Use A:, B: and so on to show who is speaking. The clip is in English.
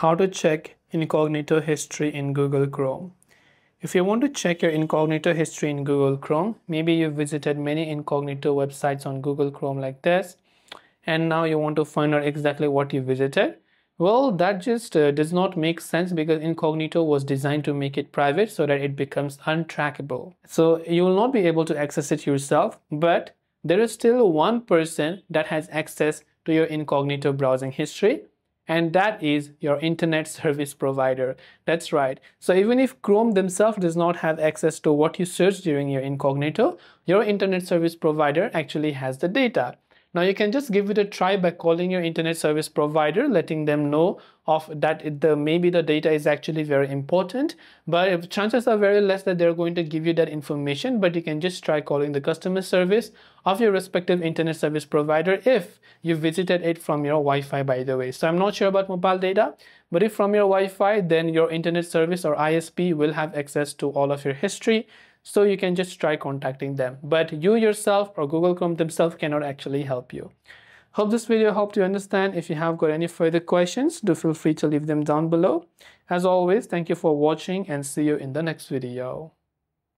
A: How to check incognito history in Google Chrome. If you want to check your incognito history in Google Chrome, maybe you visited many incognito websites on Google Chrome like this, and now you want to find out exactly what you visited. Well, that just uh, does not make sense because incognito was designed to make it private so that it becomes untrackable. So you will not be able to access it yourself, but there is still one person that has access to your incognito browsing history and that is your internet service provider. That's right. So even if chrome themselves does not have access to what you search during your incognito your internet service provider actually has the data now you can just give it a try by calling your internet service provider, letting them know of that the maybe the data is actually very important, but chances are very less that they're going to give you that information, but you can just try calling the customer service of your respective internet service provider if you visited it from your Wi-Fi by the way. So I'm not sure about mobile data, but if from your Wi-Fi, then your internet service or ISP will have access to all of your history so you can just try contacting them. But you yourself or Google Chrome themselves cannot actually help you. Hope this video helped you understand. If you have got any further questions, do feel free to leave them down below. As always, thank you for watching and see you in the next video.